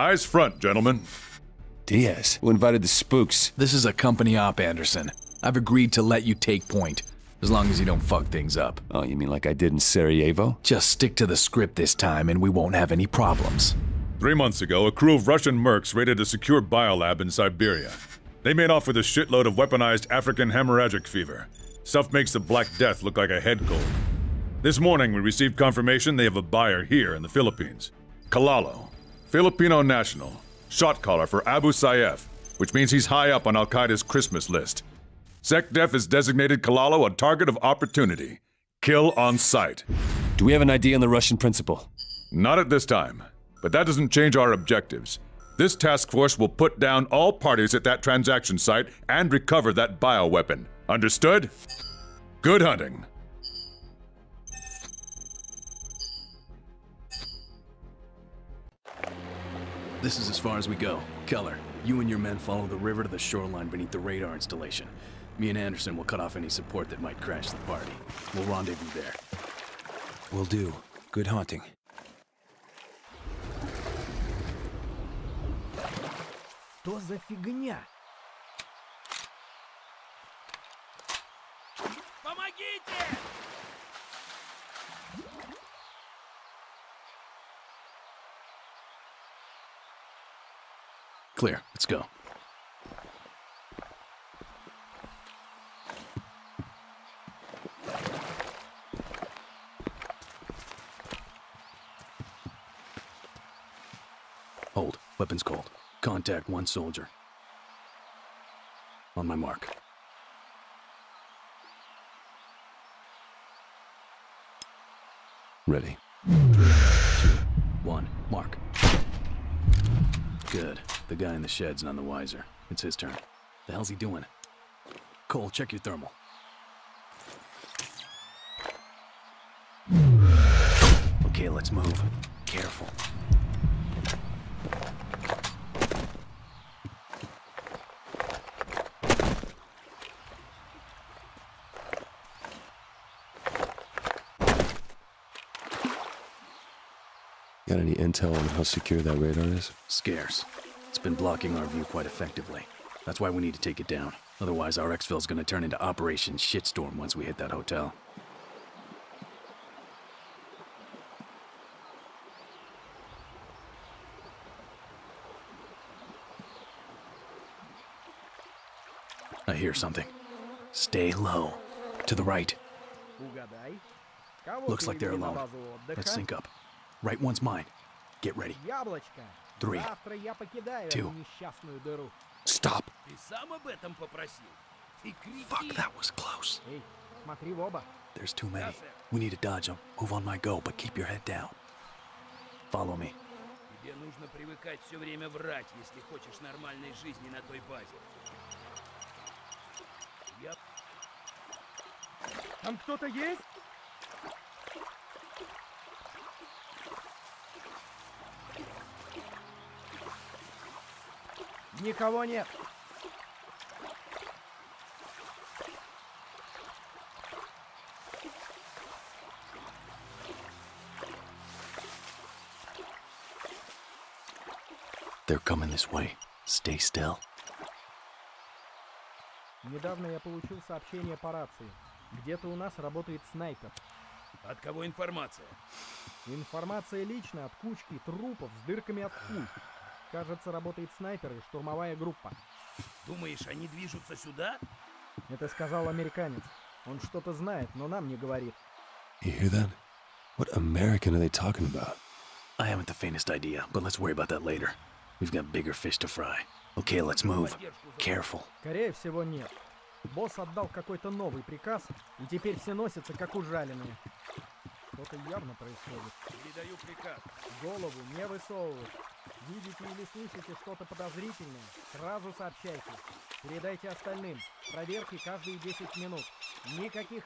Eyes front, gentlemen. Diaz, who invited the spooks? This is a company op, Anderson. I've agreed to let you take point, as long as you don't fuck things up. Oh, you mean like I did in Sarajevo? Just stick to the script this time and we won't have any problems. Three months ago, a crew of Russian mercs raided a secure biolab in Siberia. They made off with a shitload of weaponized African hemorrhagic fever. Stuff makes the Black Death look like a head cold. This morning, we received confirmation they have a buyer here in the Philippines. Kalalo, Filipino national, shot caller for Abu Sayyaf, which means he's high up on Al Qaeda's Christmas list. SecDef has designated Kalalo a target of opportunity. Kill on sight. Do we have an idea on the Russian principal? Not at this time, but that doesn't change our objectives. This task force will put down all parties at that transaction site and recover that bioweapon. Understood? Good hunting. This is as far as we go. Keller, you and your men follow the river to the shoreline beneath the radar installation. Me and Anderson will cut off any support that might crash the party. We'll rendezvous there. Will do. Good hunting. Что за фигня? Помогите! Clear, let's go. Hold, weapons cold. Contact one soldier. On my mark. Ready. One, mark. Good. The guy in the shed's none the wiser. It's his turn. The hell's he doing? Cole, check your thermal. Okay, let's move. Careful. Got any intel on how secure that radar is? Scarce been blocking our view quite effectively. That's why we need to take it down. Otherwise, our exfil's gonna turn into Operation Shitstorm once we hit that hotel. I hear something. Stay low. To the right. Looks like they're alone. Let's sync up. Right one's mine. Get ready. Three. Завтра я покидаю Two. несчастную дыру. Stop! Ты сам об этом попросил? Ты кретин! Fuck, that was close. Эй, смотри в оба. There's too many. We need to dodge them. Move on my go, but keep your head down. Follow me. Тебе нужно привыкать все время врать, если хочешь нормальной жизни на той базе. Я Там кто-то есть? Никого нет. They're coming this way. Stay still. Недавно я получил сообщение по рации. Где-то у нас работает снайпер. От кого информация? Информация лично от кучки трупов с дырками от пуль. Кажется, работает снайпер и штурмовая группа. Думаешь, они движутся сюда? Это сказал американец. Он что-то знает, но нам не говорит. You hear that? What American are they talking about? I haven't the faintest idea, but let's worry about that later. We've got bigger fish to fry. Okay, let's move. Careful. Скорее всего, нет. Босс отдал какой-то новый приказ, и теперь все носятся, как ужаленные. Что-то явно происходит. Передаю приказ. Голову не высовывать. Видите или слышите что-то подозрительное, сразу сообщайте. Передайте остальным. Проверки каждые 10 минут. Никаких...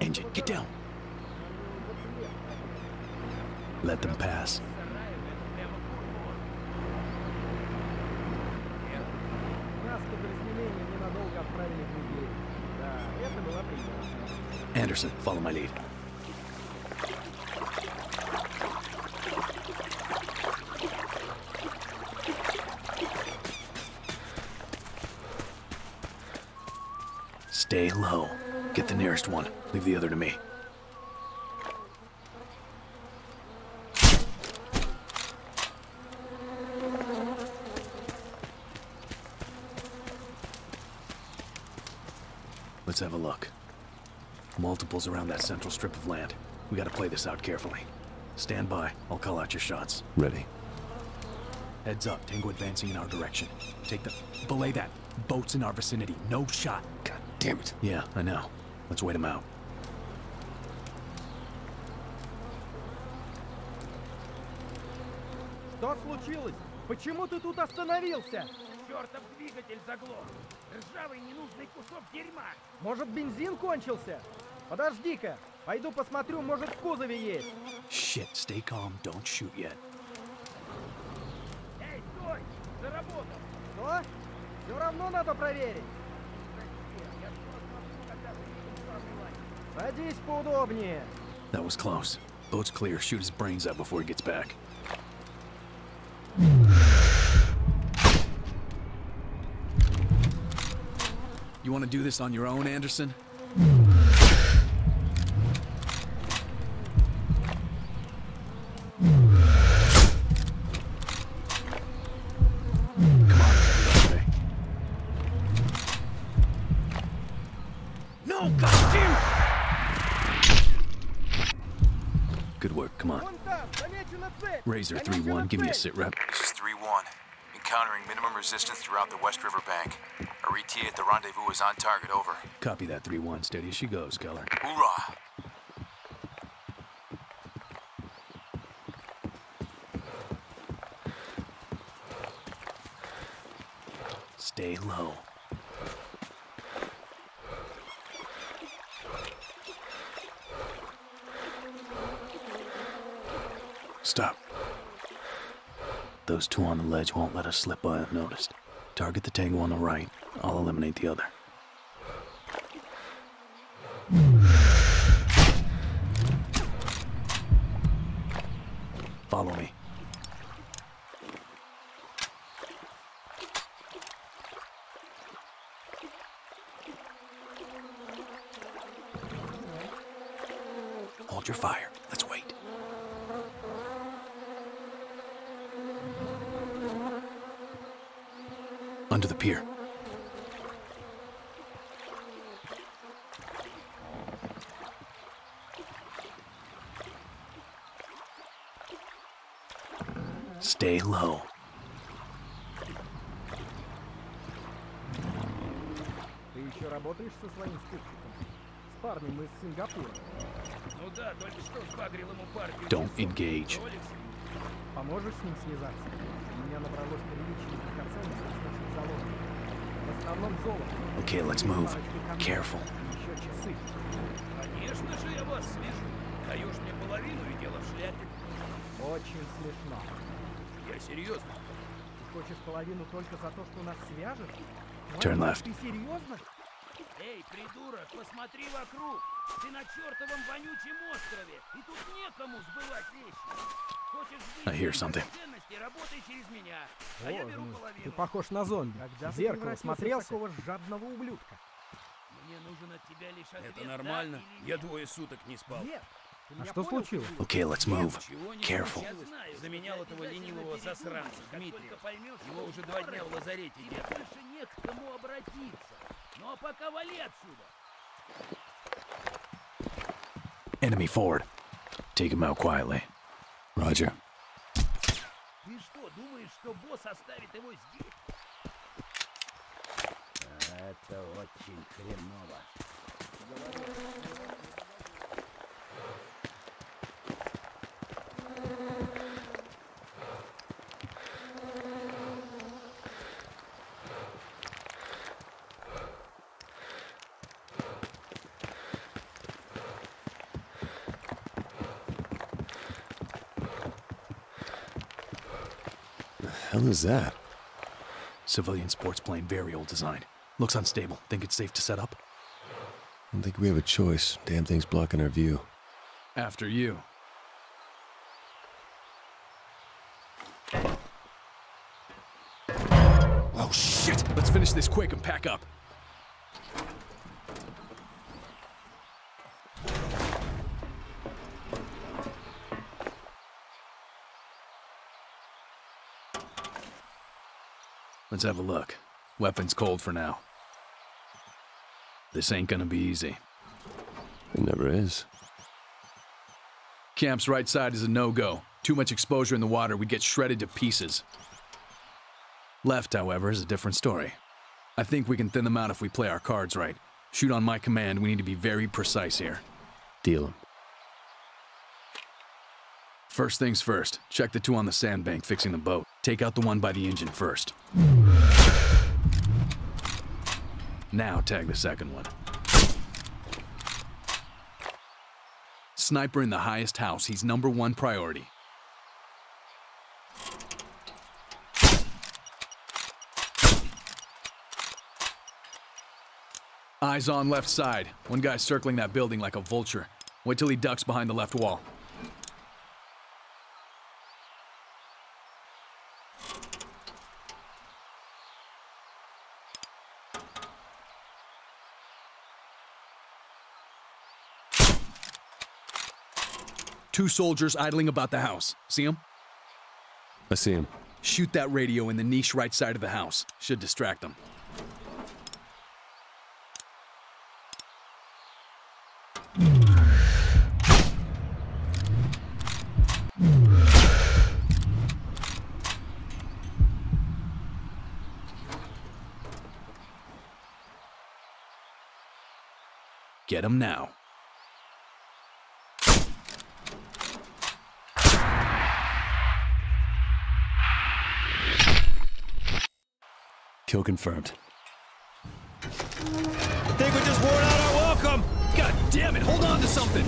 Engine, get down. Let them pass. Anderson, follow my lead. Stay low. Get the nearest one. Leave the other to me. Let's have a look. Multiples around that central strip of land. We gotta play this out carefully. Stand by. I'll call out your shots. Ready. Heads up. Tango advancing in our direction. Take the... Belay that. Boats in our vicinity. No shot. God damn it. Yeah, I know. Let's wait him out. Что случилось? Почему ты тут остановился? Чертов двигатель заглох! Ржавый ненужный кусок дерьма! Может, бензин кончился? Подожди-ка, пойду посмотрю, может, в кузове есть. Shit, stay calm. Don't shoot yet. Эй, стой! Заработал! Что? Все равно надо проверить. Садись поудобнее. That was close. Boat's clear. Shoot his brains out before he gets back. You want to do this on your own, Anderson? Razor 3-1, give me a sit rep. This is 3-1. Encountering minimum resistance throughout the West River Bank. Our ETA at the rendezvous is on target, over. Copy that 3-1, steady as she goes, Keller. Hoorah! Stay low. Two on the ledge won't let us slip by unnoticed. Target the tango on the right. I'll eliminate the other. Follow me. Hold your fire. Let's wait. Under the pier Stay low. Ты еще работаешь со своим скупщиком? С парнем из Сингапура. Ну да, только что сбагрил ему партию. Don't весов. engage. Роликс. Поможешь с ним связаться? У меня набралось приличных драгоценностей с наших заложников. В основном золото. Okay, let's И move. парочку камней. Careful. И Еще часы. Конечно же я вас свяжу. Даешь мне половину и дело в шляпе. Очень смешно. Я серьезно. Ты хочешь половину только за то, что нас свяжет? Turn left. Ты серьезно? Эй, придурок, посмотри вокруг. Ты на чертовом вонючем острове. И тут некому сбывать вещи. I hear something. ценности, работай через меня. А ты похож на зомби. Когда в зеркало смотрелся? такого жадного ублюдка. Мне нужен от тебя лишь ответ, Это нормально. да Я двое суток не спал. Нет. А что случилось? Okay, let's move. Careful. случилось. Я знаю, Заменял этого ленивого засранца, Дмитрия. Его уже два дня в лазарете держат. больше не к кому обратиться. Ну а пока вали отсюда. Enemy forward. Take him out quietly. Roger. Ты что, думаешь, что босс оставит его здесь? Это очень хреново. Is that? Civilian sports plane, very old design. Looks unstable. Think it's safe to set up? I don't think we have a choice. Damn thing's blocking our view. After you. Oh shit! Let's finish this quick and pack up. Let's have a look. Weapons cold for now. This ain't gonna be easy. It never is. Camp's right side is a no-go. Too much exposure in the water, we'd get shredded to pieces. Left, however, is a different story. I think we can thin them out if we play our cards right. Shoot on my command, we need to be very precise here. Deal 'em. First things first, check the two on the sandbank fixing the boat. Take out the one by the engine first. Now tag the second one. Sniper in the highest house, he's number one priority. Eyes on left side. One guy's circling that building like a vulture. Wait till he ducks behind the left wall. Two soldiers idling about the house. See them? I see him. Shoot that radio in the niche right side of the house. Should distract them. Get him now. Kill confirmed. Think we just wore out our welcome! God damn it, hold on to something!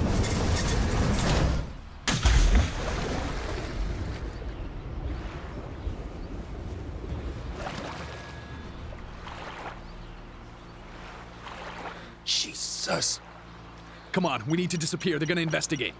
Jesus. Come on, we need to disappear. They're gonna investigate.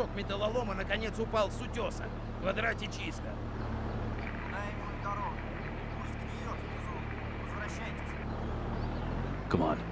Кусок металлолома наконец упал с утеса. В квадрате чисто. Come on.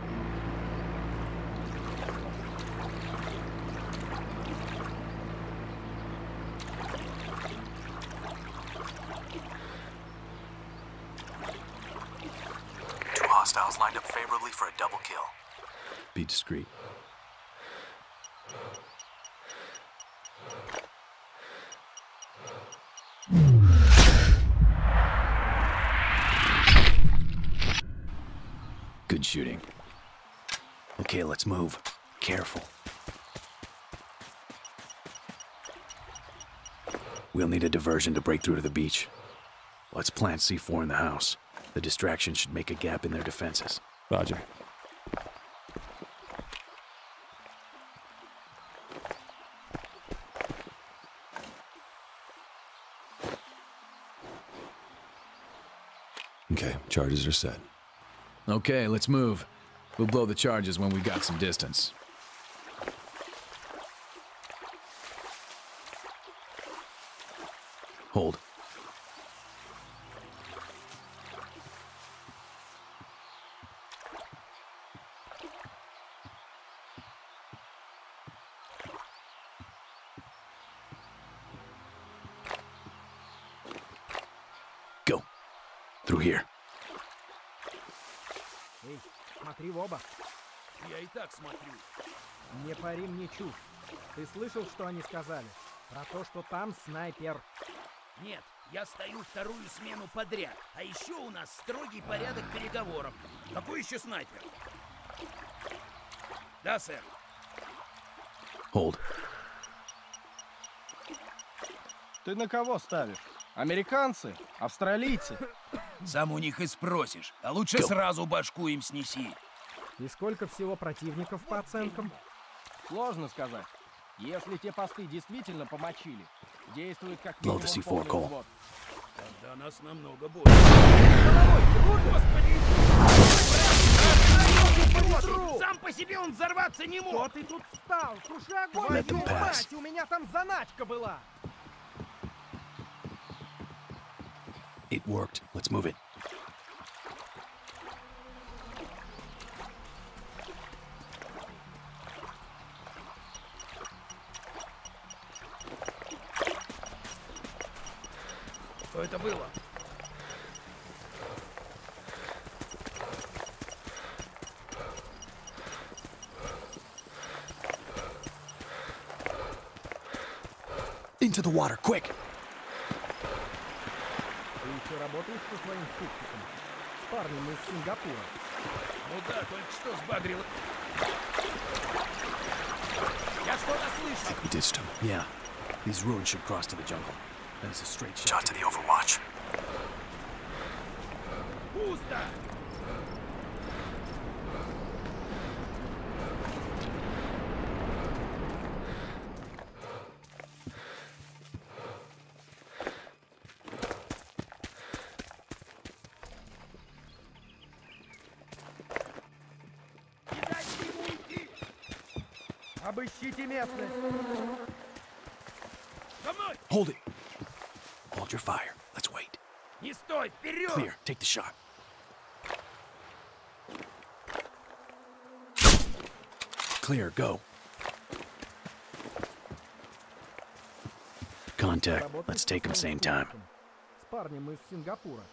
Move. Careful. We'll need a diversion to break through to the beach. Let's plant C4 in the house. The distraction should make a gap in their defenses. Roger. Okay, charges are set. Okay, let's move. We'll blow the charges when we've got some distance. Hold. Смотри в оба. Я и так смотрю. Не пари мне чушь. Ты слышал, что они сказали? Про то, что там снайпер. Нет, я стою вторую смену подряд. А еще у нас строгий порядок переговоров. Какой еще снайпер? Да, сэр. Hold. Ты на кого ставишь? Американцы? Австралийцы? Сам у них и спросишь. А лучше сразу башку им снеси. И сколько всего противников по оценкам? Сложно сказать. Если те посты действительно помочили, действует как минимум the C4 полный call. взвод. Тогда нас намного больше. Сам по себе он взорваться не Что мог! ты тут встал? Туши огонь, Let them твою pass. мать! У меня там заначка была! It worked. Let's move it. water, quick! I think we ditched him. Yeah. These ruins should cross to the jungle. That is a straight shot. Shot to the overwatch. Who's that? Обыщите местность! За мной! Hold it! Hold your fire. Let's wait. Не стой! Вперед! Clear. Take the shot. Clear. Go. Contact. Работаешь Let's со take him своим same time. спутником. С парнем из Сингапура.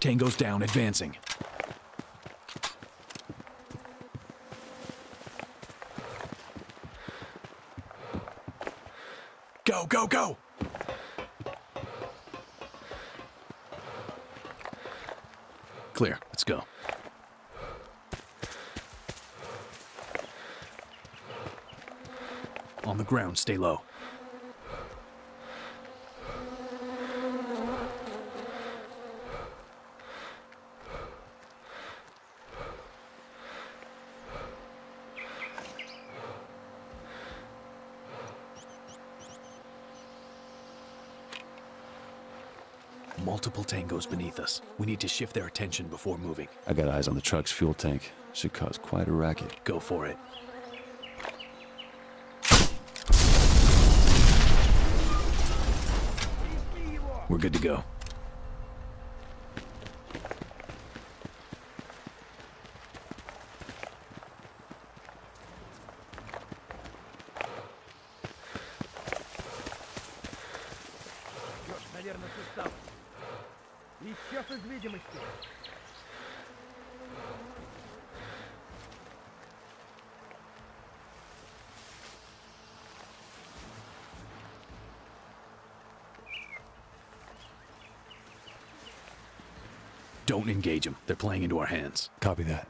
Tango's down, advancing. Go, go, go! Clear. Let's go. On the ground, stay low. Multiple tangos beneath us. We need to shift their attention before moving. I got eyes on the truck's fuel tank. Should cause quite a racket. Go for it. We're good to go. Don't engage them. They're playing into our hands. Copy that.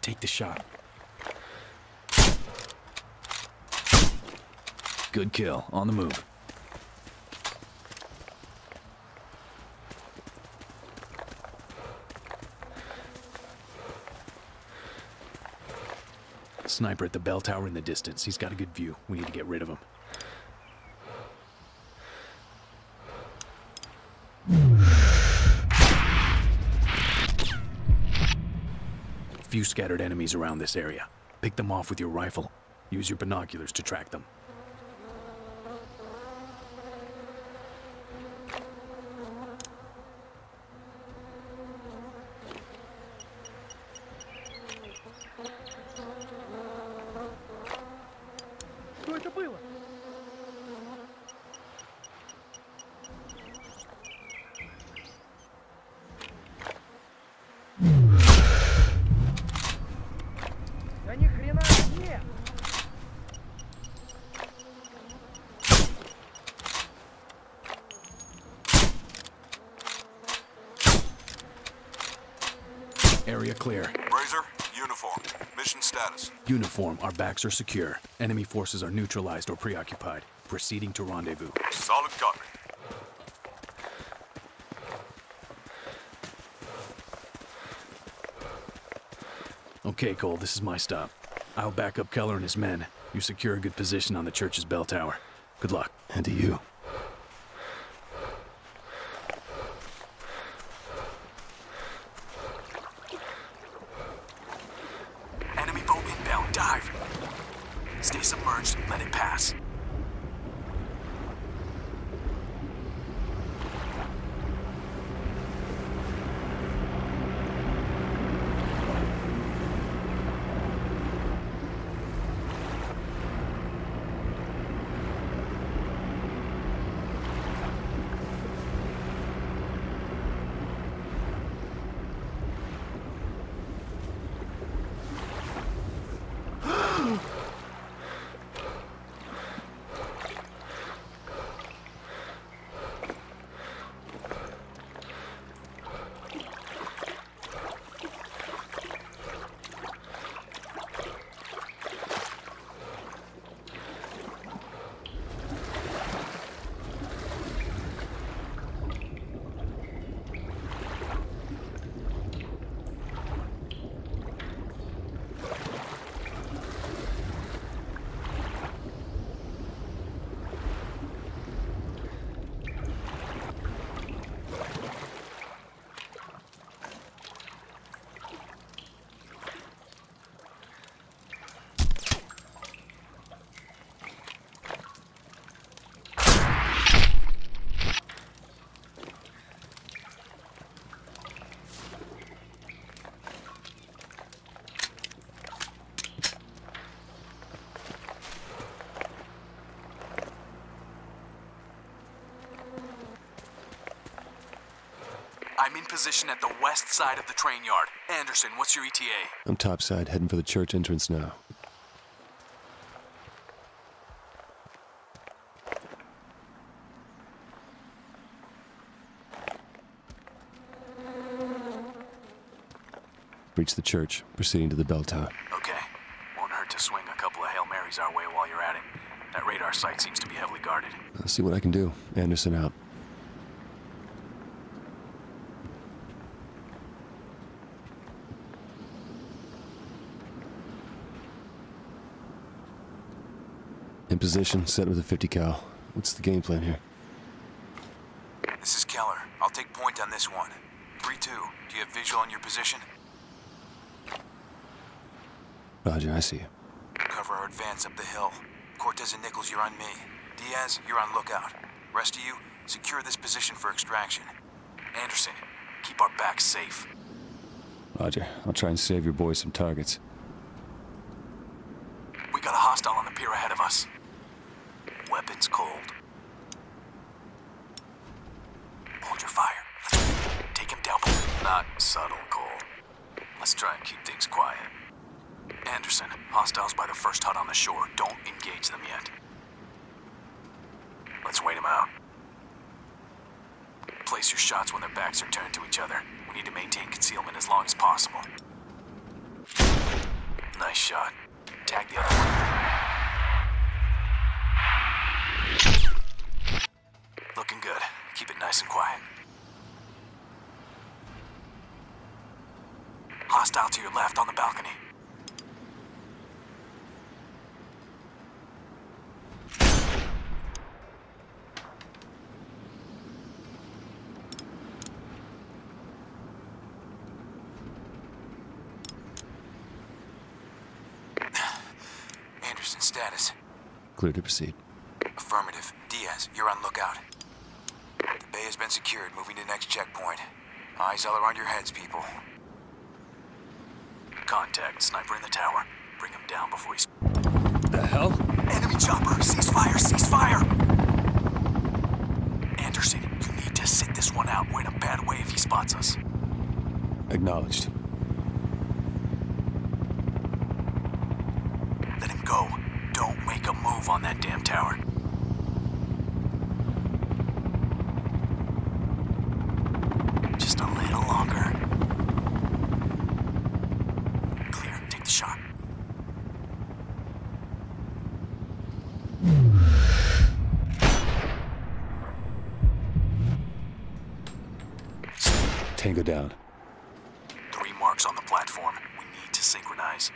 Take the shot. Good kill. On the move. Sniper at the bell tower in the distance. He's got a good view. We need to get rid of him. A Few scattered enemies around this area. Pick them off with your rifle. Use your binoculars to track them. Mission status. Uniform. Our backs are secure. Enemy forces are neutralized or preoccupied. proceeding to rendezvous. Solid copy. Okay, Cole, this is my stop. I'll back up Keller and his men. You secure a good position on the church's bell tower. Good luck. And to you. I'm in position at the west side of the train yard. Anderson, what's your ETA? I'm topside, heading for the church entrance now. Reach the church, proceeding to the bell tower. Okay. Won't hurt to swing a couple of Hail Marys our way while you're at it. That radar site seems to be heavily guarded. I'll see what I can do. Anderson out. Position, set with a 50 cal. What's the game plan here? This is Keller. I'll take point on this one. 3-2. Do you have visual on your position? Roger, I see you. Cover our advance up the hill. Cortez and Nichols, you're on me. Diaz, you're on lookout. Rest of you, secure this position for extraction. Anderson, keep our backs safe. Roger, I'll try and save your boys some targets. We got a hostile on the pier ahead of us. Weapons cold. Hold your fire. Take him down. Not subtle, Cole. Let's try and keep things quiet. Anderson, hostiles by the first hut on the shore. Don't engage them yet. Let's wait them out. Place your shots when their backs are turned to each other. We need to maintain concealment as long as possible. Nice shot. Tag the other one. Looking good. Keep it nice and quiet. To your left on the balcony. Anderson status. Clear to proceed. Affirmative. Diaz, you're on lookout. The bay has been secured. Moving to next checkpoint. Eyes all around your heads, people. Contact. Sniper in the tower. Bring him down before he's... The hell? Enemy chopper! Cease fire! Cease fire! Anderson, you need to sit this one out. We're in a bad way if he spots us. Acknowledged. Let him go. Don't make a move on that damn tower. Just a little longer. Clear. Take the shot. Tango down. Three marks on the platform. We need to synchronize.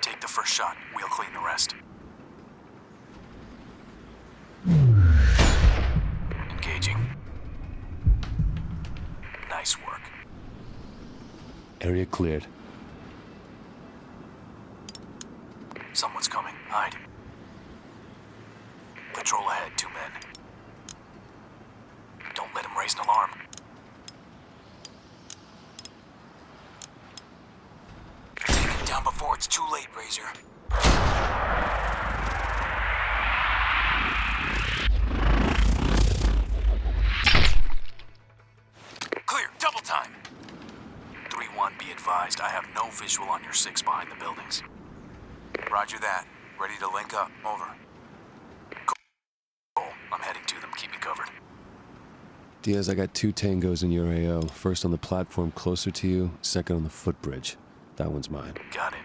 Take the first shot. We'll clean the rest. Engaging. Nice work. Area cleared. Someone's coming. Hide. Patrol ahead, two men. Don't let him raise an alarm. Take him down before it's too late, Razor. Clear, double time. 3-1, be advised, I have no visual on your six behind the buildings. Roger that. Ready to link up. Over. Cool. I'm heading to them. Keep me covered. Diaz, I got two tangos in your AO. First on the platform closer to you, second on the footbridge. That one's mine. Got it.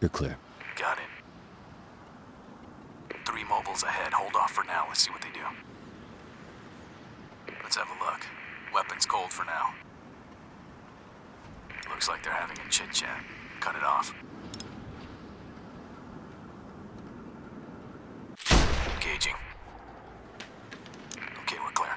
You're clear. Got it. Three mobiles ahead. Hold off for now. Let's see what they do. Let's have a look. Weapons cold for now. Looks like they're having a chit chat. Cut it off. Engaging. Okay, we're clear.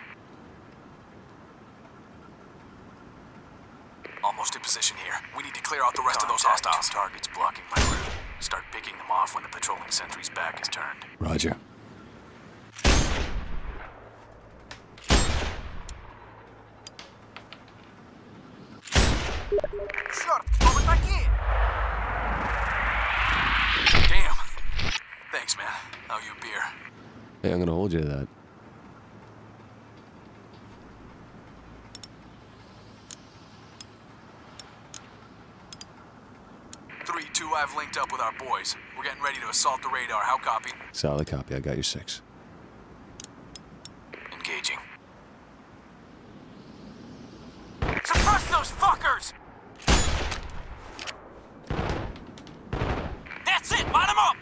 Almost in position here. We need to clear out the rest of those hostiles. Targets blocking my route. Start picking them off when the patrolling sentry's back is turned. Roger. Damn. Thanks, man. How you beer. Hey, I'm gonna hold you to that. Three, two, I've linked up with our boys. Getting ready to assault the radar. How copy? Solid copy. I got your six. Engaging. Suppress those fuckers! That's it! Line 'em up!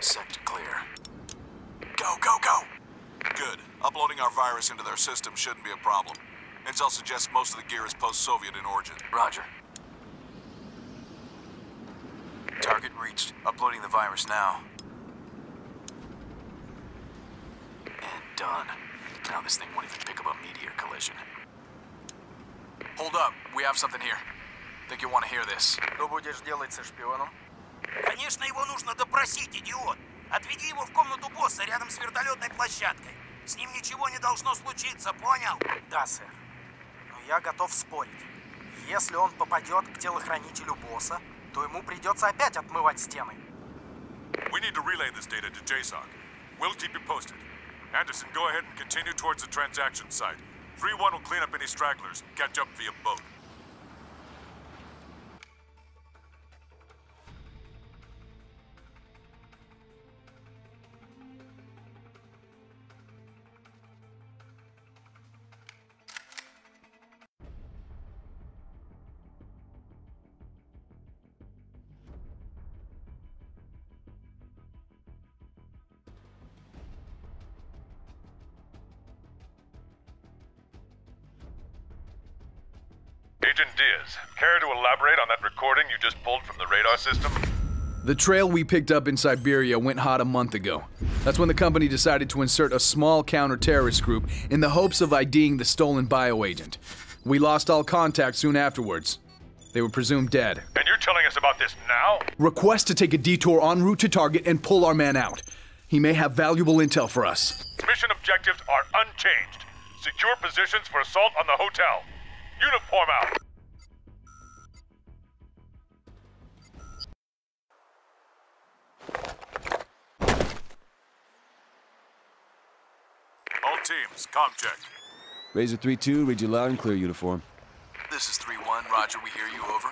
Sector clear. Go, go, go! Good. Uploading our virus into their system shouldn't be a problem. Intel suggests most of the gear is post-Soviet in origin. Roger. Target reached. Uploading the virus now. And done. Now this thing won't even pick up a meteor collision. Hold up. We have something here. Think you want to hear this. Что будешь делать со шпионом? Конечно, его нужно допросить, идиот. Отведи его в комнату босса рядом с вертолетной площадкой. С ним ничего не должно случиться, понял? Да, сэр. Но я готов спорить. Если он попадет к телохранителю босса, то ему придется опять отмывать стены. We need to relay this data to JSOC. We'll keep you posted. Anderson, go ahead and continue towards the transaction site. 3-1 will clean up any stragglers and catch up via boat. Agent Diaz, care to elaborate on that recording you just pulled from the radar system? The trail we picked up in Siberia went hot a month ago. That's when the company decided to insert a small counter-terrorist group in the hopes of IDing the stolen bioagent. We lost all contact soon afterwards. They were presumed dead. And you're telling us about this now? Request to take a detour en route to target and pull our man out. He may have valuable intel for us. Mission objectives are unchanged. Secure positions for assault on the hotel. Uniform out. All teams, com check. Razor 3-2, read you loud and clear, uniform. This is 3-1. Roger, we hear you. Over.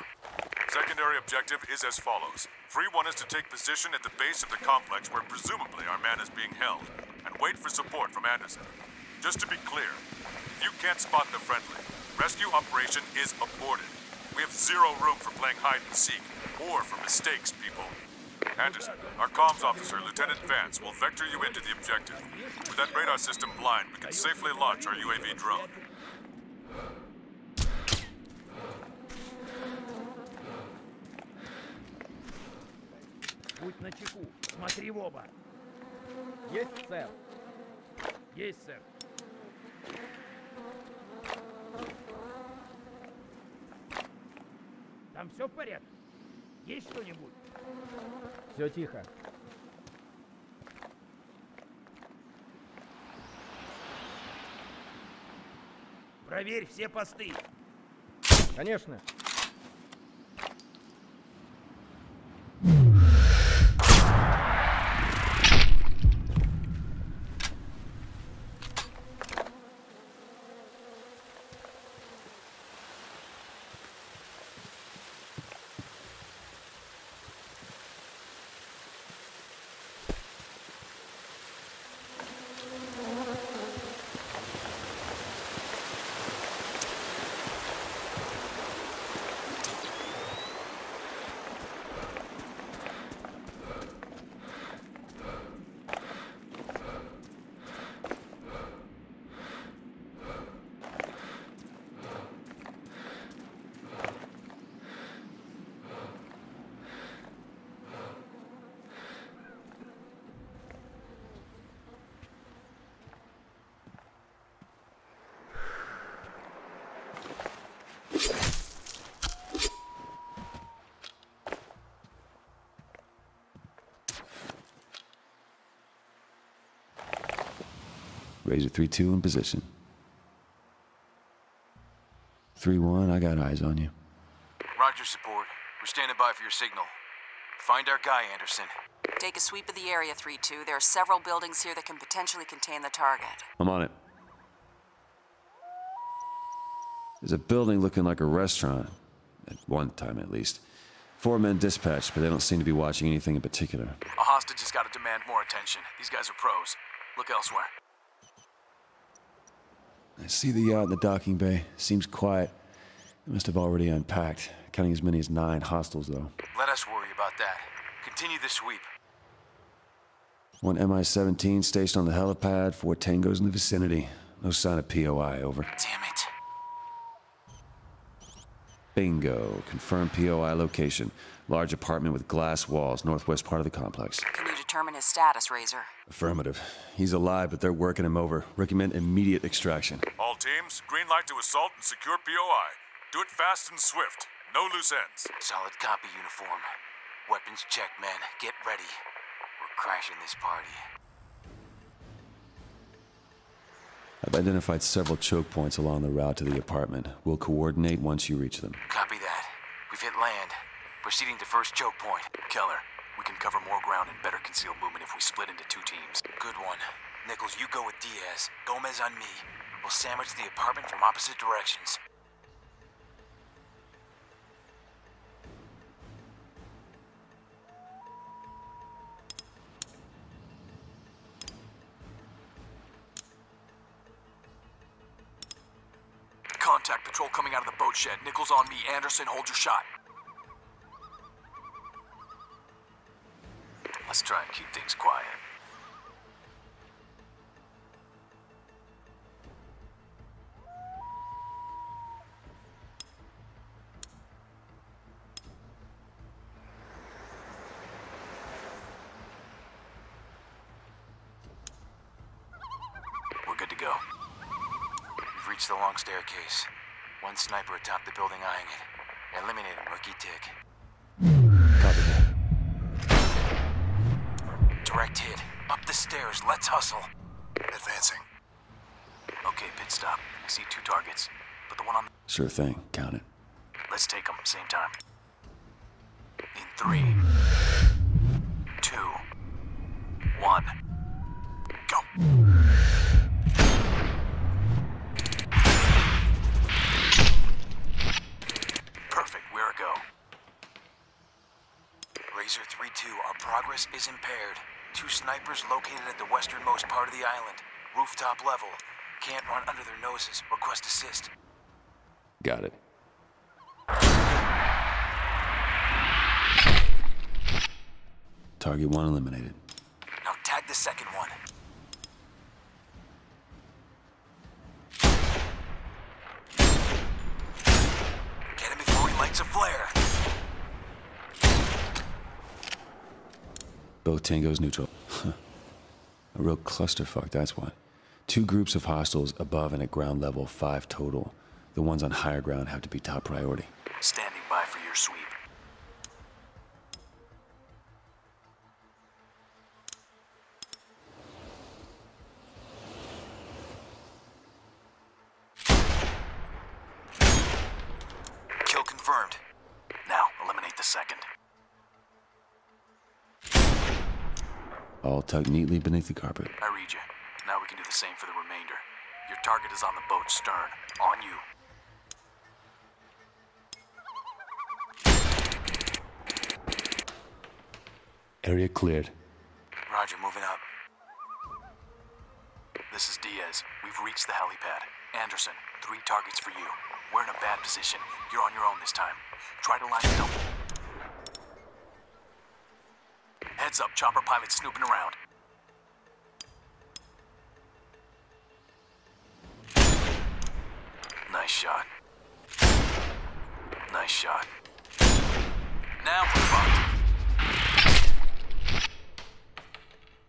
Secondary objective is as follows. Free 1 is to take position at the base of the complex where presumably our man is being held, and wait for support from Anderson. Just to be clear, if you can't spot the friendly, rescue operation is aborted. We have zero room for playing hide and seek, or for mistakes, people. Anderson, our comms officer, Lieutenant Vance, will vector you into the objective. With that radar system blind, we can safely launch our UAV drone. Будь начеку. Смотри в оба. Есть, сэр. Есть, сэр. Там все в порядке? Есть что-нибудь? Все тихо. Проверь все посты. Конечно. Razor 3-2 in position. 3-1, I got eyes on you. Roger, support. We're standing by for your signal. Find our guy, Anderson. Take a sweep of the area, 3-2. There are several buildings here that can potentially contain the target. I'm on it. There's a building looking like a restaurant. At one time, at least. Four men dispatched, but they don't seem to be watching anything in particular. A hostage has got to demand more attention. These guys are pros. Look elsewhere. See the yacht in the docking bay. Seems quiet. They must have already unpacked. Counting as many as nine hostiles, though. Let us worry about that. Continue the sweep. One MI-17 stationed on the helipad, four tangos in the vicinity. No sign of POI, over. Damn it. Bingo. Confirmed POI location. Large apartment with glass walls, northwest part of the complex. Can you determine his status, Razor? Affirmative. He's alive, but they're working him over. Recommend immediate extraction. All teams, green light to assault and secure POI. Do it fast and swift. No loose ends. Solid copy uniform. Weapons check, men. Get ready. We're crashing this party. I've identified several choke points along the route to the apartment. We'll coordinate once you reach them. Copy that. We've hit land. Proceeding to first choke point. Keller, we can cover more ground and better conceal movement if we split into two teams. Good one. Nichols, you go with Diaz. Gomez on me. We'll sandwich the apartment from opposite directions. Contact patrol coming out of the boat shed. Nichols on me. Anderson, hold your shot. Let's try and keep things quiet. We're good to go. We've reached the long staircase. One sniper atop the building eyeing it. Eliminate him, rookie tick. Direct hit. Up the stairs. Let's hustle. Advancing. Okay, pit stop. I see two targets. but the one on... Sure thing. Count it. Let's take them. Same time. In three... Two... One... go. Perfect. Where Go! Razor 3-2, our progress is impaired. Two snipers located at the westernmost part of the island. Rooftop level. Can't run under their noses. Request assist. Got it. Target one eliminated. Now tag the second one. Get him before he lights a flare. Both tangos neutral. a real clusterfuck, that's why. Two groups of hostiles above and at ground level, five total. The ones on higher ground have to be top priority. Standing by for your sweep. Kill confirmed. Now, eliminate the second. All tucked beneath the carpet. I read you. Now we can do the same for the remainder. Your target is on the boat's stern. On you. Area cleared. Roger, moving up. This is Diaz. We've reached the helipad. Anderson, three targets for you. We're in a bad position. You're on your own this time. Try to line up. Heads up, chopper pilot snooping around. Nice shot. Nice shot. Now we're fucked.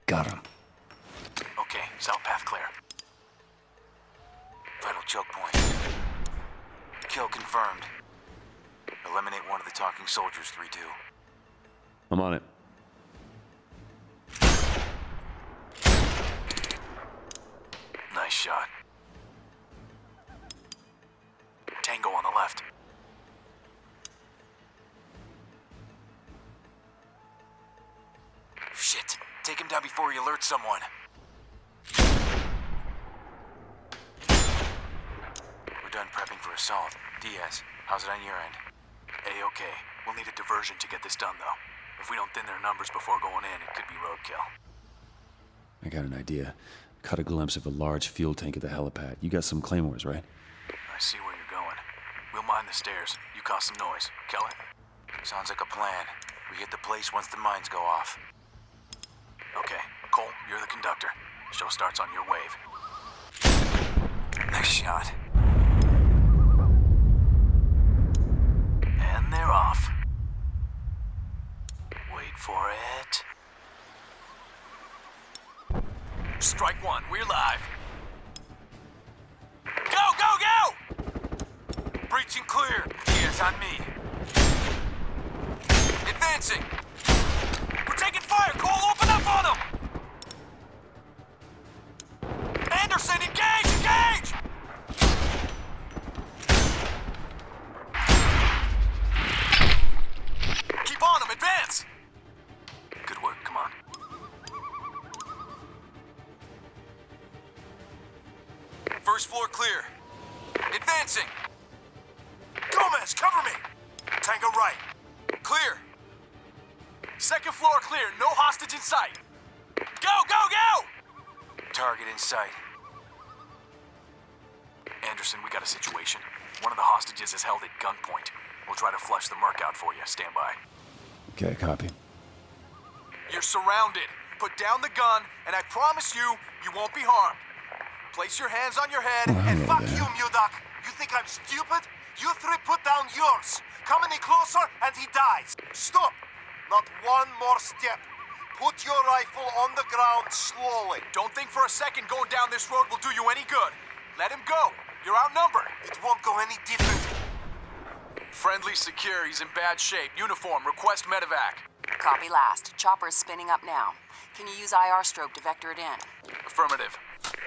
Got him. Okay, south path clear. Vital choke point. Kill confirmed. Eliminate one of the talking soldiers, 3-2. I'm on it. Diaz, how's it on your end? A-OK. We'll need a diversion to get this done, though. If we don't thin their numbers before going in, it could be roadkill. I got an idea. Caught a glimpse of a large fuel tank at the helipad. You got some claymores, right? I see where you're going. We'll mind the stairs. You cause some noise. Keller? Sounds like a plan. We hit the place once the mines go off. Okay. Cole, you're the conductor. Show starts on your wave. Next shot. And they're off. Wait for it. Strike one, we're live. Go, go, go! Breaching clear. Diaz on me. Advancing. Okay, copy. You're surrounded. Put down the gun, and I promise you, you won't be harmed. Place your hands on your head Oh, and fuck there. you, Mudak. You think I'm stupid? You three put down yours. Come any closer, and he dies. Stop. Not one more step. Put your rifle on the ground slowly. Don't think for a second going down this road will do you any good. Let him go. You're outnumbered. It won't go any different. Friendly secure. He's in bad shape. Uniform. Request medevac. Copy last. Chopper is spinning up now. Can you use IR strobe to vector it in? Affirmative.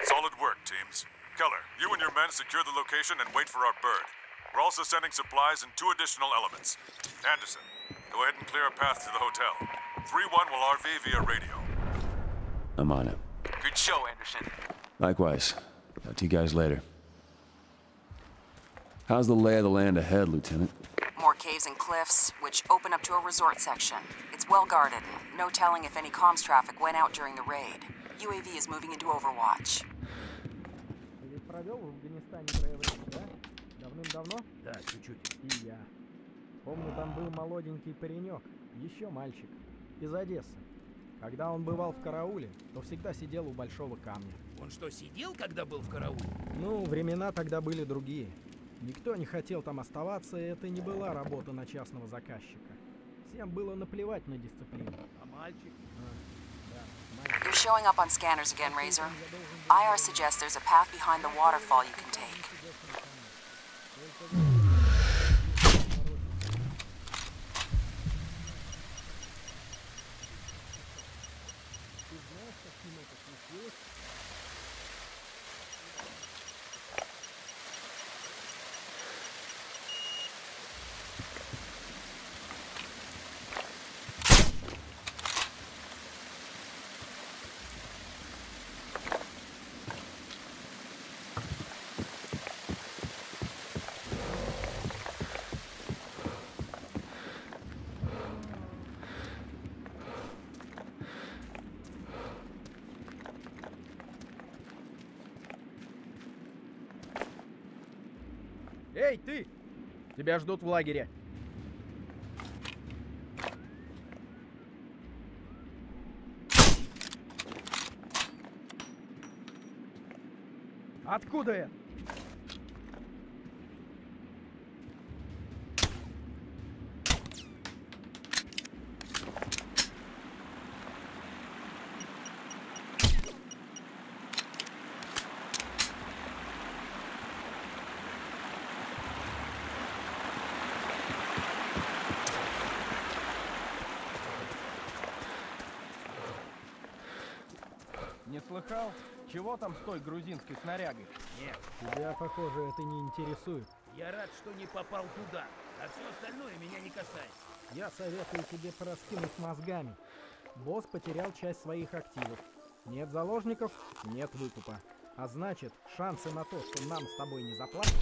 Solid work, teams. Keller, you and your men secure the location and wait for our bird. We're also sending supplies and two additional elements. Anderson, go ahead and clear a path to the hotel. 3-1 will RV via radio. I'm on it. Good show, Anderson. Likewise. Talk to you guys later. How's the lay of the land ahead, Lieutenant? More caves and cliffs, which open up to a resort section. It's well guarded. No telling if any comms traffic went out during the raid. UAV is moving into Overwatch. Давным-давно? Да, чуть-чуть. И я. Помню, там был молоденький паренек, еще мальчик, из Одессы. Когда он бывал в карауле, то всегда сидел у большого камня. Он что, сидел, когда был в карауле? Ну, времена тогда были другие. Никто не хотел там оставаться, и это не была работа на частного заказчика. Всем было наплевать на дисциплину. А мальчик? You're showing up on scanners again, Razor. IR suggests there's a path behind the waterfall you can take. Ты знаешь, как с ним это случилось? Эй, ты! Тебя ждут в лагере. Откуда это? Не слыхал? Чего там с той грузинской снарягой? Нет. Тебя, похоже, это не интересует. Я рад, что не попал туда. А все остальное меня не касается. Я советую тебе пораскинуть мозгами. Босс потерял часть своих активов. Нет заложников, нет выкупа. А значит, шансы на то, что нам с тобой не заплатят,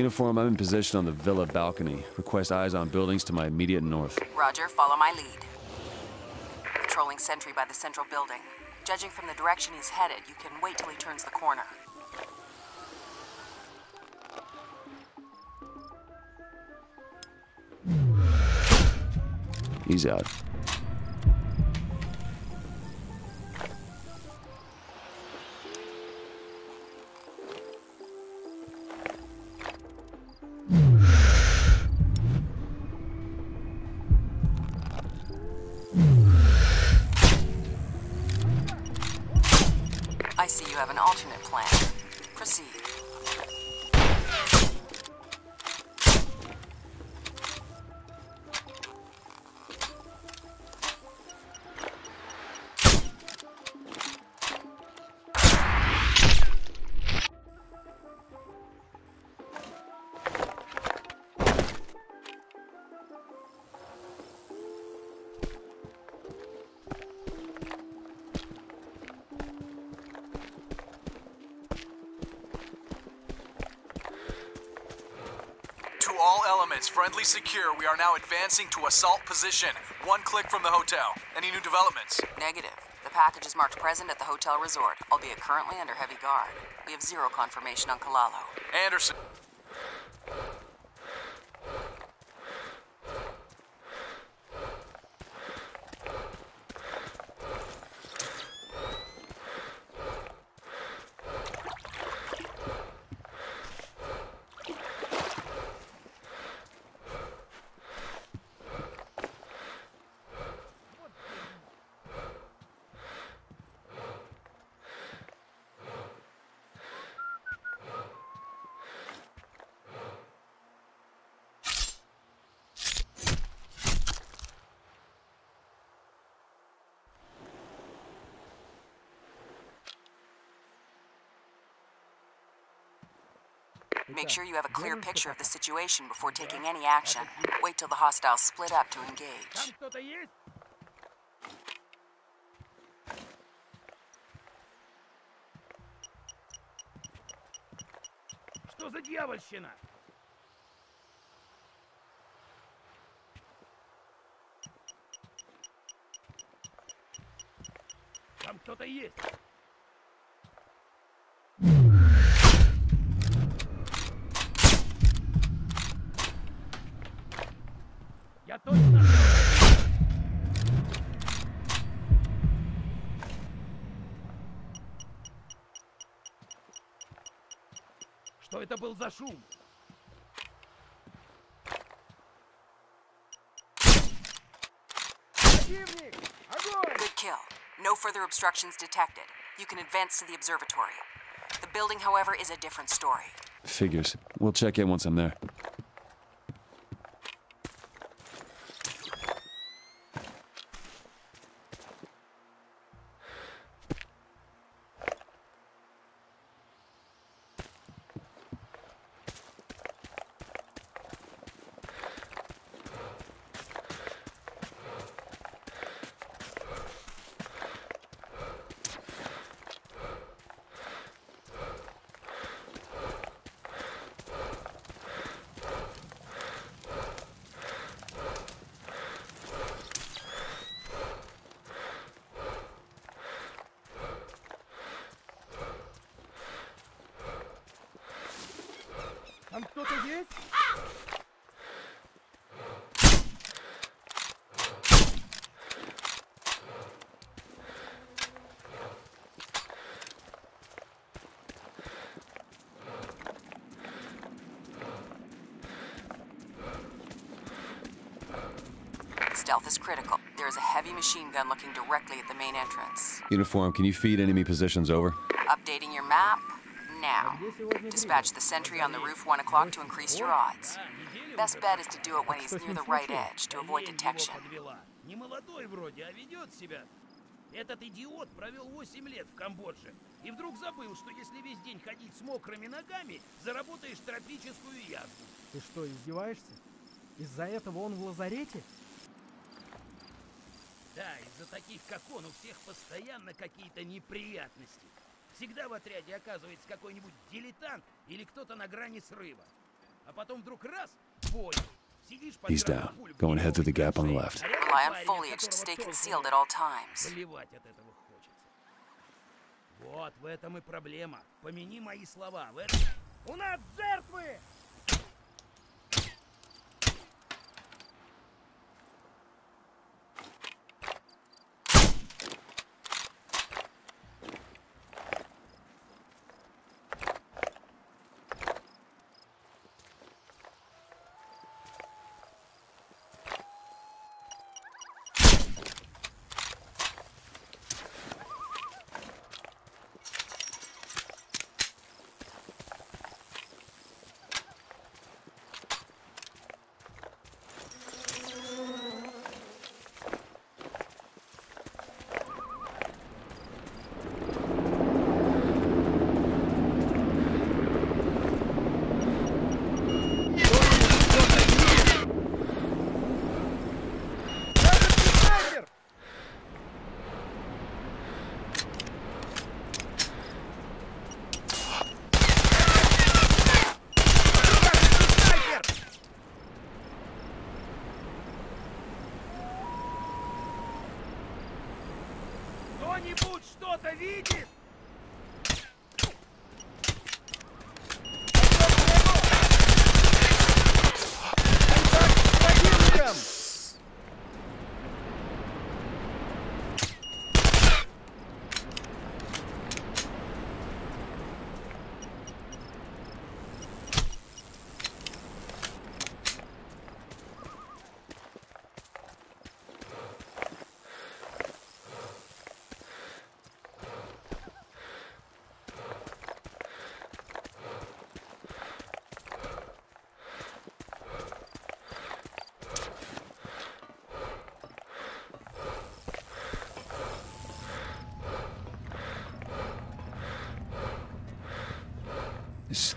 Uniform, I'm in position on the villa balcony. Request eyes on buildings to my immediate north. Roger, follow my lead. Patrolling sentry by the central building. Judging from the direction he's headed, you can wait till he turns the corner. He's out. Friendly secure, we are now advancing to assault position. One click from the hotel. Any new developments? Negative. The package is marked present at the hotel resort, albeit currently under heavy guard. We have zero confirmation on Kalalo. Anderson. Make sure you have a clear picture of the situation before taking any action. Wait till the hostiles split up to engage. Там кто-то есть? Что за дьявольщина? Там кто-то есть. шум? Противник! Огонь! Good kill. No further obstructions detected. You can advance to the observatory. The building, however, is a different story. Figures. We'll check in once I'm there. heavy machine gun looking directly at the main entrance. Uniform, can you feed enemy positions over? Updating your map now. Dispatch the sentry on the roof 1 o'clock to increase your odds. Best bet is to do it when he's near the right edge to avoid Лень его detection. подвела. Не молодой вроде, а ведет себя. Этот идиот провел 8 лет в Камбодже и вдруг забыл, что если весь день ходить с мокрыми ногами, заработаешь тропическую ягоду. Ты что, издеваешься? Из-за этого он в лазарете? Да, из-за таких, как он, у всех постоянно какие-то неприятности. Всегда в отряде оказывается какой-нибудь дилетант или кто-то на грани срыва. А потом вдруг раз — бой. Сидишь под He's down. Go and head through the gap on the left. а рядом Rely on парень, от foliage to которого stay толку concealed нет. at all times. Плевать от этого хочется. Вот в этом и проблема. Помяни мои слова. В этом... У нас жертвы!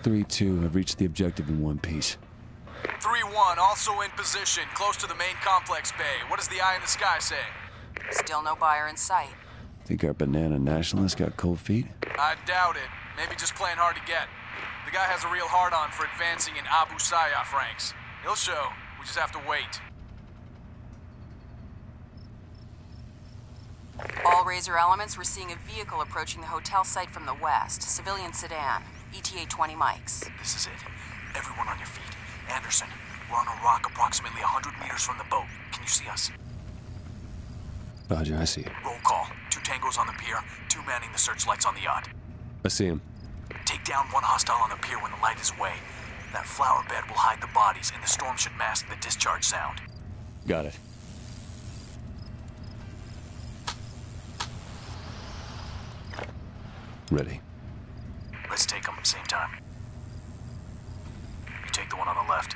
3-2. I've reached the objective in one piece. 3-1, also in position, close to the main complex bay. What does the eye in the sky say? Still no buyer in sight. Think our banana nationalist got cold feet? I doubt it. Maybe just playing hard to get. The guy has a real hard-on for advancing in Abu Sayyaf ranks. He'll show. We just have to wait. All Razor elements, we're seeing a vehicle approaching the hotel site from the west. Civilian sedan. ETA 20 mics. This is it. Everyone on your feet. Anderson, we're on a rock approximately 100 meters from the boat. Can you see us? Roger, I see. Roll call. Two tangos on the pier, two manning the searchlights on the yacht. I see him. Take down one hostile on the pier when the light is away. That flower bed will hide the bodies, and the storm should mask the discharge sound. Got it. Ready. Let's take them at the same time. You take the one on the left.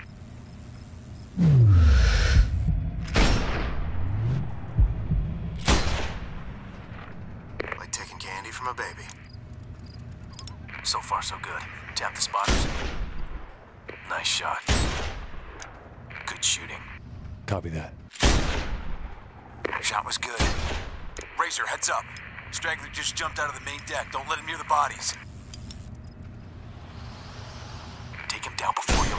Like taking candy from a baby. So far, so good. Tap the spotters. Nice shot. Good shooting. Copy that. Shot was good. Razor, heads up. Straggler jumped out of the main deck. Don't let him near the bodies. Take him down before you.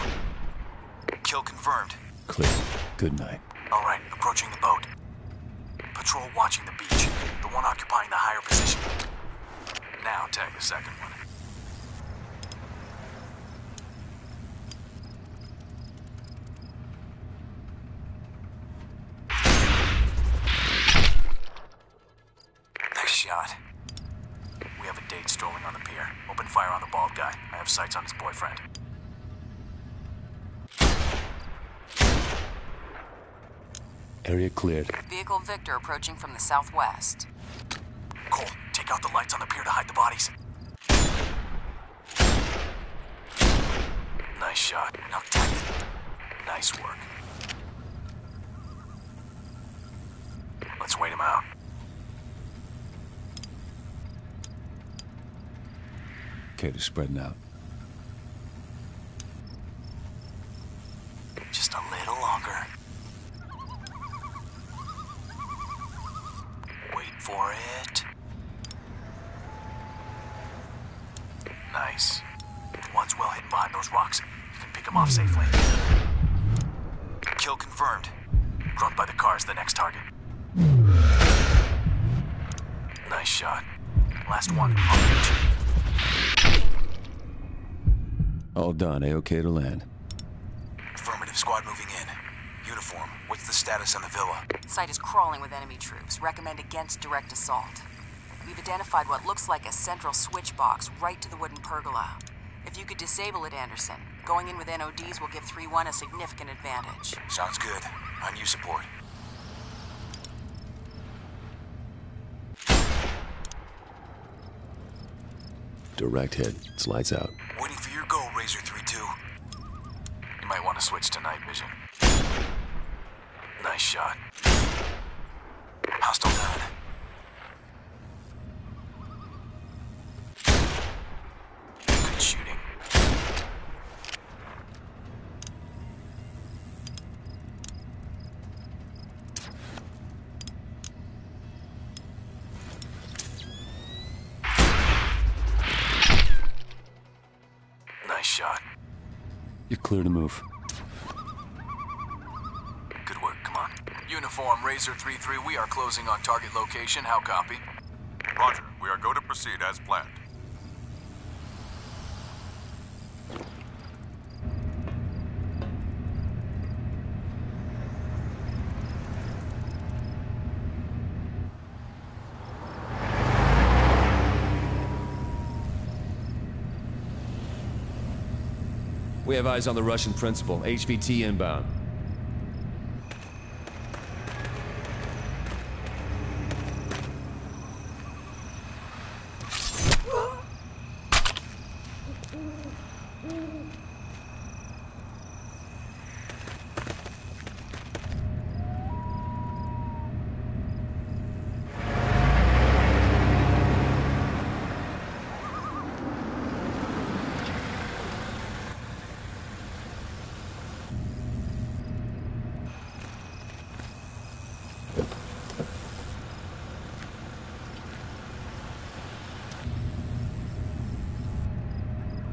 Kill confirmed. Clear. Good night. All right, approaching the boat. Patrol watching the beach. The one occupying the higher position. Now tag the second one. Nice shot. We have a date strolling on the pier. Open fire on the bald guy. I have sights on his boyfriend. Area cleared. Vehicle Victor approaching from the southwest. Cole, take out the lights on the pier to hide the bodies. Nice shot. Now tag it. Nice work. Let's wait him out. They're spreading out. Just a little longer. Wait for it. Nice. One's well hidden behind those rocks. You can pick him off safely. Kill confirmed. Grunt by the car is the next target. Nice shot. Last one. On the beach. All done. A-OK to land. Affirmative squad moving in. Uniform. What's the status on the villa? Site is crawling with enemy troops. Recommend against direct assault. We've identified what looks like a central switch box right to the wooden pergola. If you could disable it, Anderson, going in with NODs will give 3-1 a significant advantage. Sounds good. On you support. Direct hit. It's lights out. Closing on target location. How copy? Roger, we are go to proceed as planned. We have eyes on the Russian principal. HVT inbound.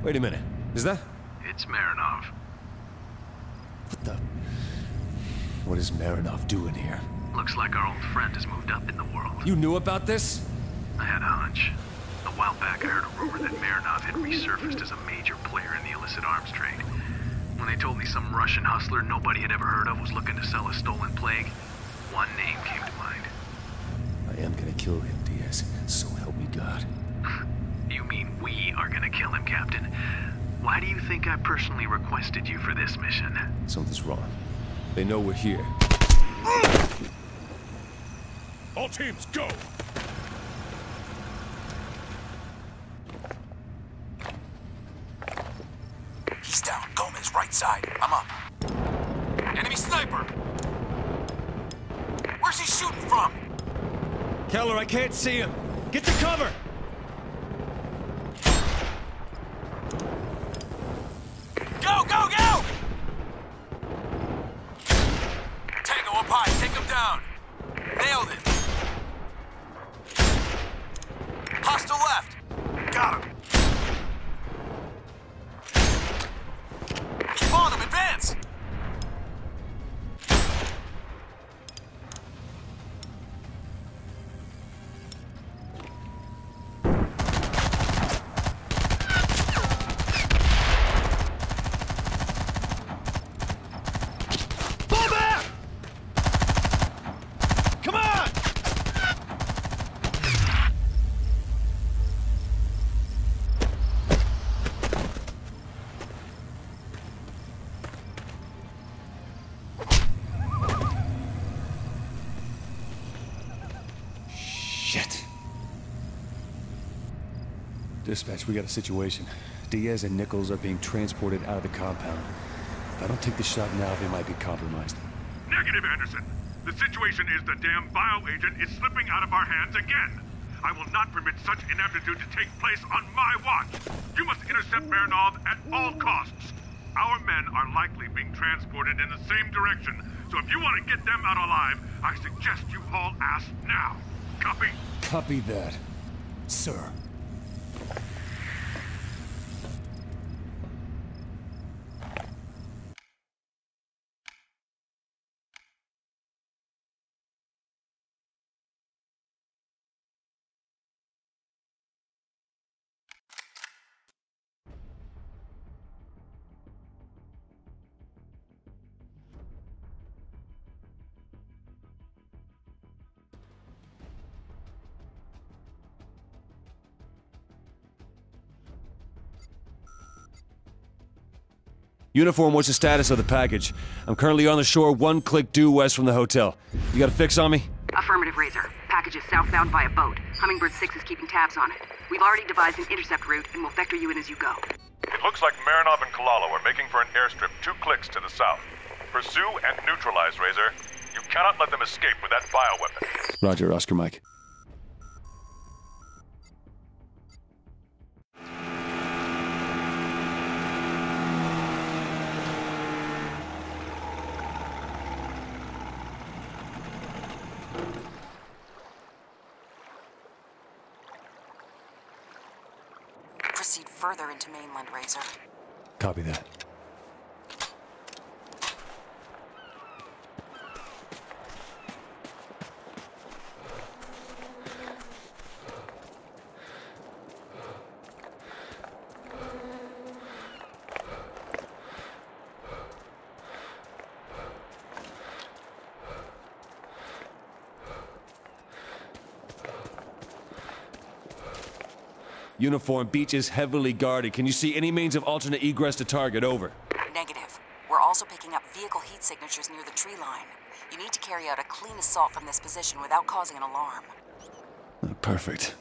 Wait a minute. Is that? It's Marinov. What the? What is Marinov doing here? Looks like our old friend has moved up in the world. You knew about this? I had a hunch. A while back, I heard a rumor that Marinov had resurfaced as a major player in the illicit arms trade. When they told me some Russian hustler nobody had ever heard of was looking to sell a stolen plague, one name came to mind. I am gonna kill him, think I personally requested you for this mission? Something's wrong. They know we're here. All teams, go! He's down. Gomez, right side. I'm up. Enemy sniper! Where's he shooting from? Keller, I can't see him. Get to cover! Dispatch, we got a situation. Diaz and Nichols are being transported out of the compound. If I don't take the shot now, they might be compromised. Negative, Anderson. The situation is the damn bio agent is slipping out of our hands again. I will not permit such ineptitude to take place on my watch. You must intercept Marinov at all costs. Our men are likely being transported in the same direction, so if you want to get them out alive, I suggest you haul ass now. Copy? Copy that, sir. Uniform, what's the status of the package? I'm currently on the shore, one click due west from the hotel. You got a fix on me? Affirmative, Razor. Package is southbound via boat. Hummingbird 6 is keeping tabs on it. We've already devised an intercept route and will vector you in as you go. It looks like Marinov and Kalalo are making for an airstrip two clicks to the south. Pursue and neutralize, Razor. You cannot let them escape with that bioweapon. Roger, Oscar Mike. Proceed further into mainland, Razor. Copy that. Uniform, beach is heavily guarded. Can you see any means of alternate egress to target? Over. Negative. We're also picking up vehicle heat signatures near the tree line. You need to carry out a clean assault from this position without causing an alarm. Perfect.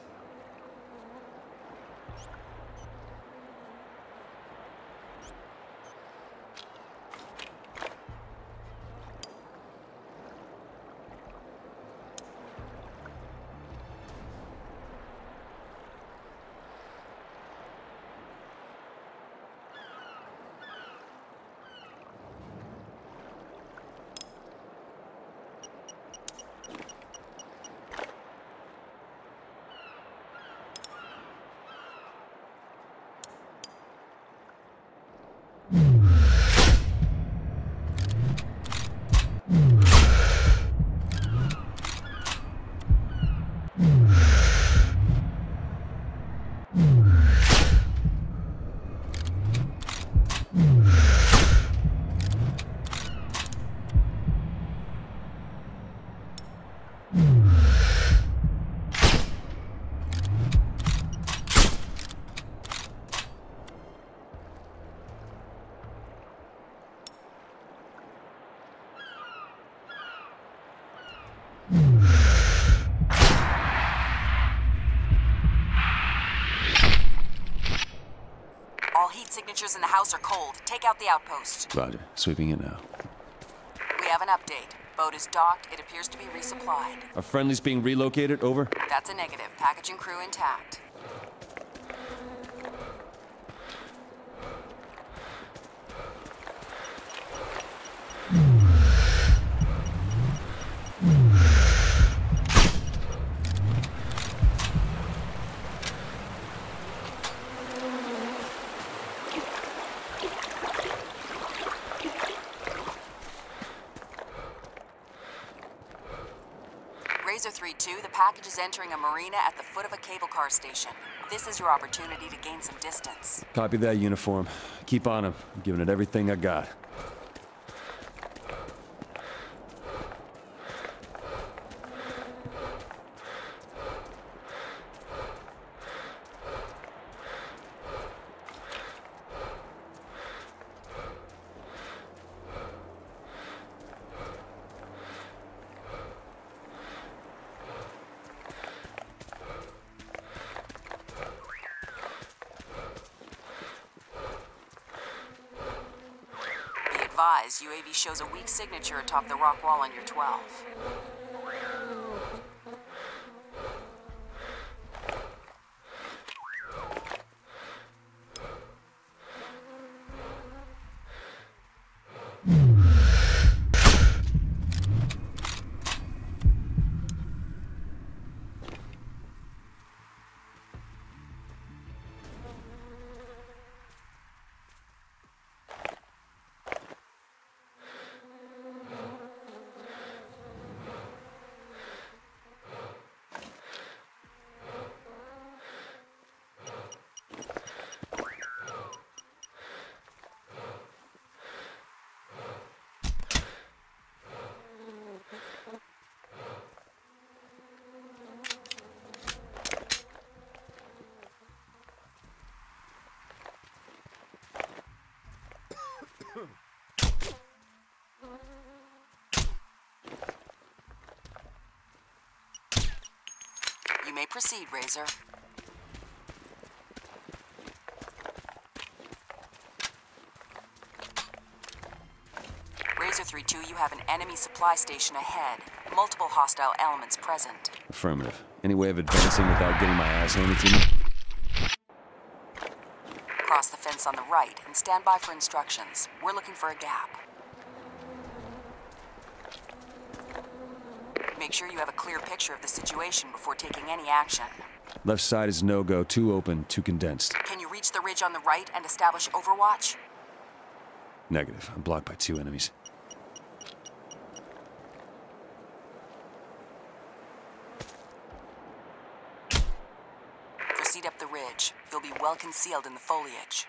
Signatures in the house are cold. Take out the outpost. Roger. Sweeping it now. We have an update. Boat is docked. It appears to be resupplied. Are friendly's being relocated? Over? That's a negative. Packaging crew intact. Razor 3-2, the package is entering a marina at the foot of a cable car station. This is your opportunity to gain some distance. Copy that uniform. Keep on him. I'm giving it everything I got. Be advised, UAV shows a weak signature atop the rock wall on your 12. Proceed, Razor. Razor 3-2, you have an enemy supply station ahead. Multiple hostile elements present. Affirmative. Any way of advancing without getting my ass handed to me? Cross the fence on the right and stand by for instructions. We're looking for a gap. Sure you have a clear picture of the situation before taking any action. Left side is no-go. Too open, too condensed. Can you reach the ridge on the right and establish overwatch? Negative. I'm blocked by two enemies. Proceed up the ridge. You'll be well concealed in the foliage.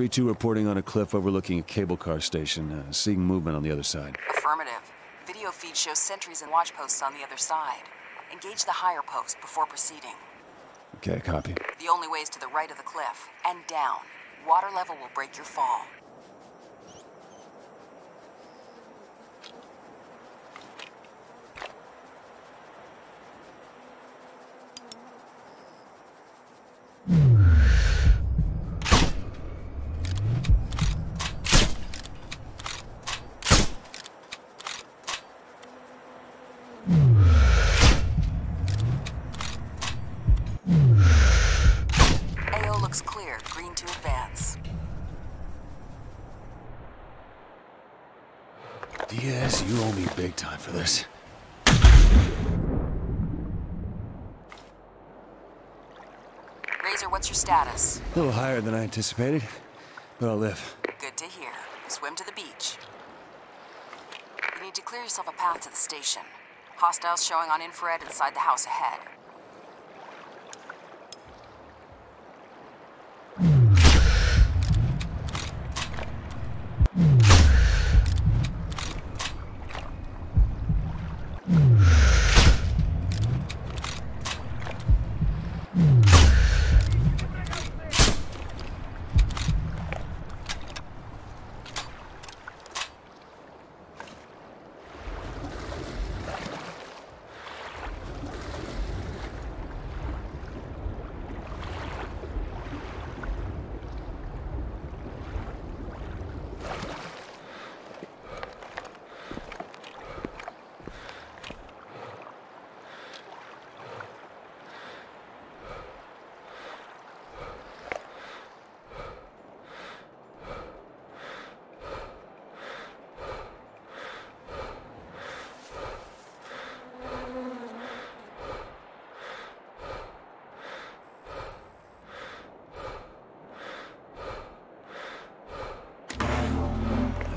Three two reporting on a cliff overlooking a cable car station. Uh, seeing movement on the other side. Affirmative. Video feed shows sentries and watch posts on the other side. Engage the higher post before proceeding. Okay, copy. The only way is to the right of the cliff and down. Water level will break your fall. Diaz, you owe me big time for this. Razor, what's your status? A little higher than I anticipated, but I'll live. Good to hear. Swim to the beach. You need to clear yourself a path to the station. Hostiles showing on infrared inside the house ahead.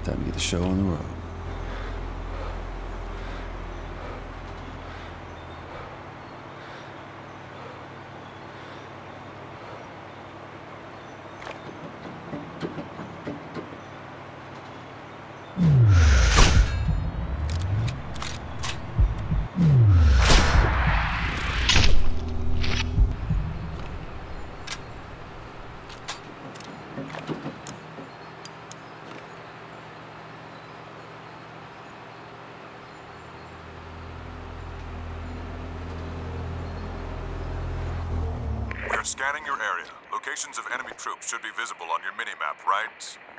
Time to get the show on the road. Scanning your area. Locations of enemy troops should be visible on your minimap right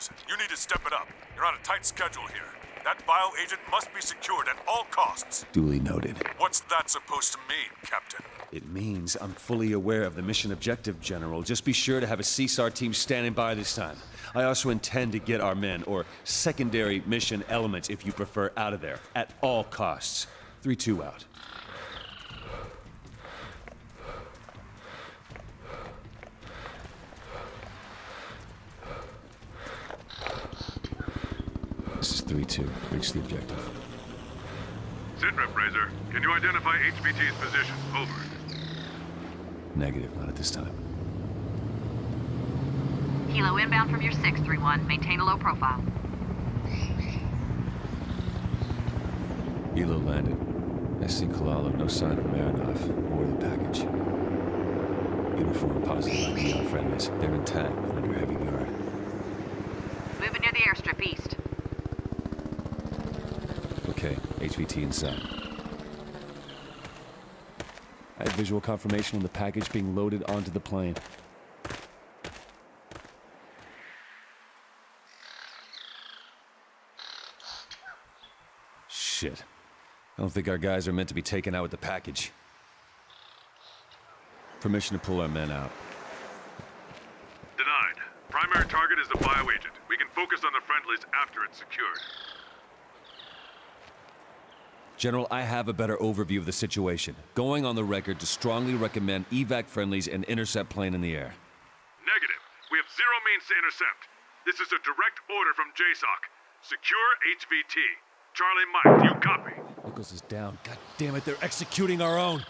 Anderson, you need to step it up. You're on a tight schedule here. That bio agent must be secured at all costs. Duly noted. What's that supposed to mean, Captain? It means I'm fully aware of the mission objective, General. Just be sure to have a CSAR team standing by this time. I also intend to get our men, or secondary mission elements if you prefer, out of there, at all costs. 3-2 out. This is 3-2. Reach the objective. Sitrep, Razor. Can you identify HVT's position? Over. Negative, not at this time. Helo inbound from your 631. Maintain a low profile. Helo landed. I see Kalalo, no sign of Marinov or the package. Uniform positive ID on friendlies. They're intact, but under heavy guard. Moving near the airstrip east. Inside. I had visual confirmation on the package being loaded onto the plane. Shit. I don't think our guys are meant to be taken out with the package. Permission to pull our men out. Denied. Primary target is the bio agent. We can focus on the friendlies after it's secured. General, I have a better overview of the situation. Going on the record to strongly recommend evac friendlies and intercept plane in the air. Negative. We have zero means to intercept. This is a direct order from JSOC. Secure HVT. Charlie Mike, do you copy? Nichols is down. God damn it, they're executing our own.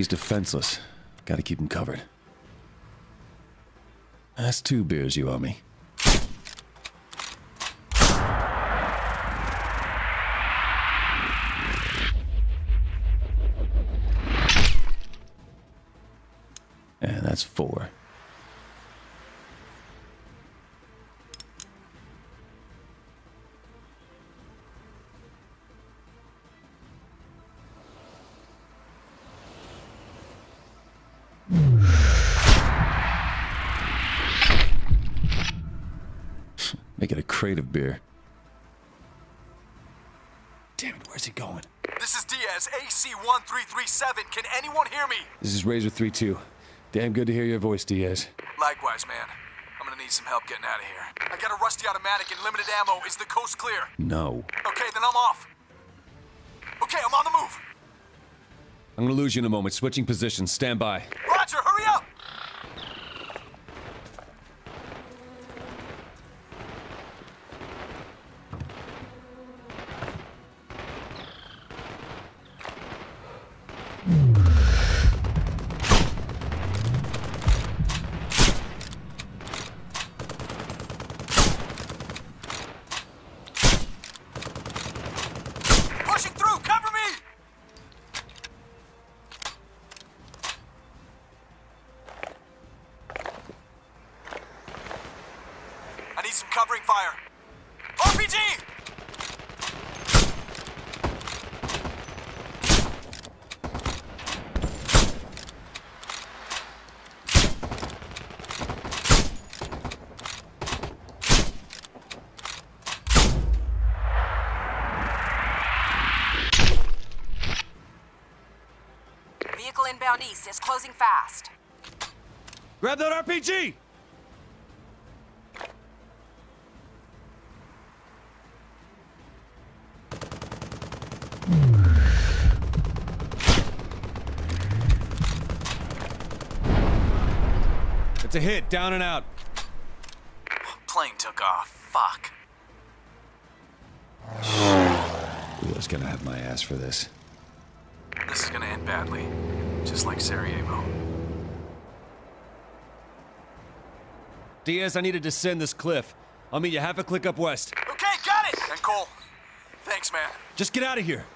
He's defenseless. Gotta keep him covered. That's two beers you owe me. And that's four. C1337. Can anyone hear me? This is Razor 32. Damn good to hear your voice, Diaz. Likewise, man. I'm gonna need some help getting out of here. I got a rusty automatic and limited ammo. Is the coast clear? No. Okay, then I'm off. Okay, I'm on the move. I'm gonna lose you in a moment. Switching positions. Stand by. Is closing fast. Grab that RPG! It's a hit, down and out. Plane took off. Fuck. Wheeler's gonna have my ass for this. This is gonna end badly. Just like Sarajevo. Diaz, I need to descend this cliff. I'll meet you half a click up west. Okay, got it! And Cole, thanks, man. Just get out of here.